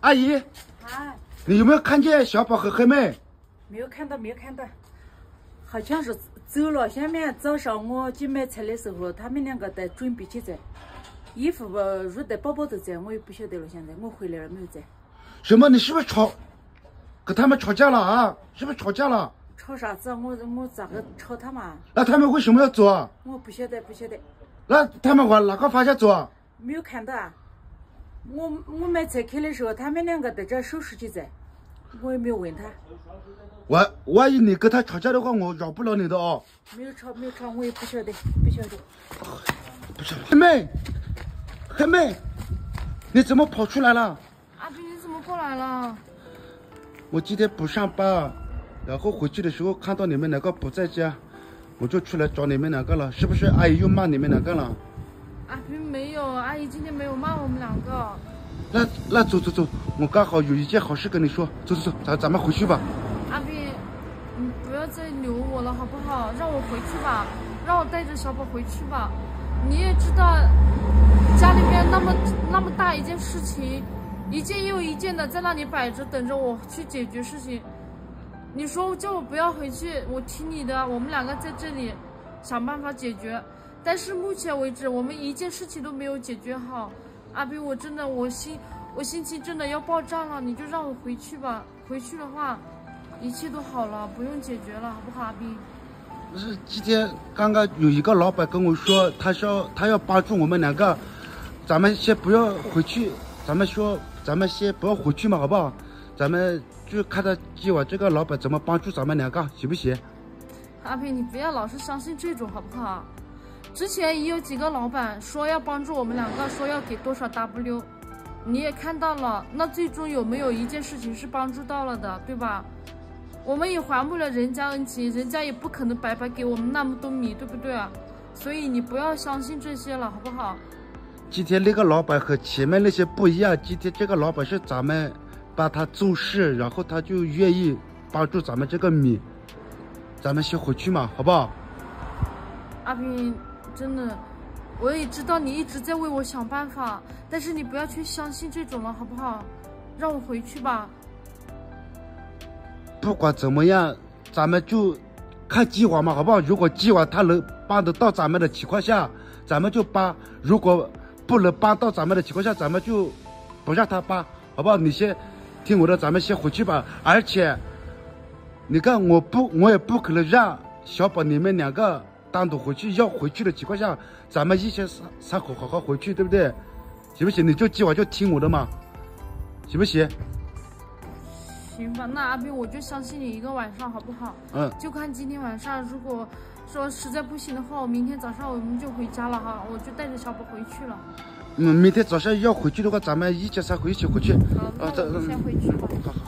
阿姨，啊，你有没有看见小宝和黑妹？没有看到，没有看到，好像是走了。下面早上我去买菜的时候，他们两个在准备去在，衣服吧入的包包都在，我也不晓得了。现在我回来了没有在？什么？你是不是吵？跟他们吵架了啊？是不是吵架了？吵啥子啊？我我咋个吵他们？那他们为什么要走啊？我不晓得，不晓得，那他们往哪个方向走啊？没有看到啊。我我买菜去的时候，他们两个在这收拾去在，我也没有问他。万万一你跟他吵架的话，我饶不了你的哦。没有吵，没有吵，我也不晓得，不晓得。不是，黑妹，黑妹，你怎么跑出来了？阿斌，你怎么过来了？我今天不上班，然后回去的时候看到你们两个不在家，我就出来找你们两个了。是不是阿姨又骂你们两个了？阿平没有，阿姨今天没有骂我们两个。那那走走走，我刚好有一件好事跟你说，走走走，咱咱们回去吧。阿斌，你不要再留我了好不好？让我回去吧，让我带着小宝回去吧。你也知道，家里面那么那么大一件事情，一件又一件的在那里摆着，等着我去解决事情。你说叫我不要回去，我听你的，我们两个在这里想办法解决。但是目前为止，我们一件事情都没有解决好。阿斌，我真的我心我心情真的要爆炸了，你就让我回去吧。回去的话，一切都好了，不用解决了，好不好，阿斌？不是今天刚刚有一个老板跟我说，他说他要帮助我们两个，咱们先不要回去，咱们说咱们先不要回去嘛，好不好？咱们就看他今晚这个老板怎么帮助咱们两个，行不行？阿斌，你不要老是相信这种，好不好？之前也有几个老板说要帮助我们两个，说要给多少 W，你也看到了，那最终有没有一件事情是帮助到了的，对吧？我们也还不了人家恩情，人家也不可能白白给我们那么多米，对不对啊？所以你不要相信这些了，好不好？今天那个老板和前面那些不一样，今天这个老板是咱们帮他做事，然后他就愿意帮助咱们这个米，咱们先回去嘛，好不好？阿斌，真的，我也知道你一直在为我想办法，但是你不要去相信这种了，好不好？让我回去吧。不管怎么样，咱们就看计划嘛，好不好？如果计划他能帮得到咱们的情况下，咱们就帮；如果不能帮到咱们的情况下，咱们就不让他帮，好不好？你先听我的，咱们先回去吧。而且，你看，我不，我也不可能让小宝你们两个单独回去。要回去的情况下，咱们一起三三口好好回去，对不对？行不行？你就今晚就听我的嘛，行不行？行吧，那阿斌我就相信你一个晚上，好不好？嗯。就看今天晚上，如果说实在不行的话，我明天早上我们就回家了哈，我就带着小宝回去了。嗯，明天早上要回去的话，咱们一家三口一起回去。好，那我们先回去吧。好好。